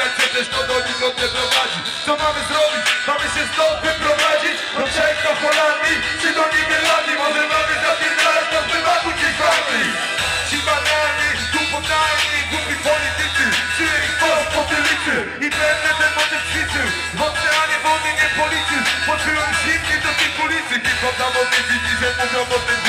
okiem widać, też to do nikąd nie prowadzi. Co mamy zrobić? Mamy się stąd wyprowadzić? Do Czech, do Holandii, czy do Niderlandii? Może mamy zapierdalać do prywatu gdzieś w Anglii Ci banalni, tu podajni, głupi politycy. Czy ich kość po tylicy I będę ten motyw ćwiczył W oceanie wody nie policzysz Poczułem zimnie do tych ulicy. Hip-hop zawodnicy dzisiaj mówią o tym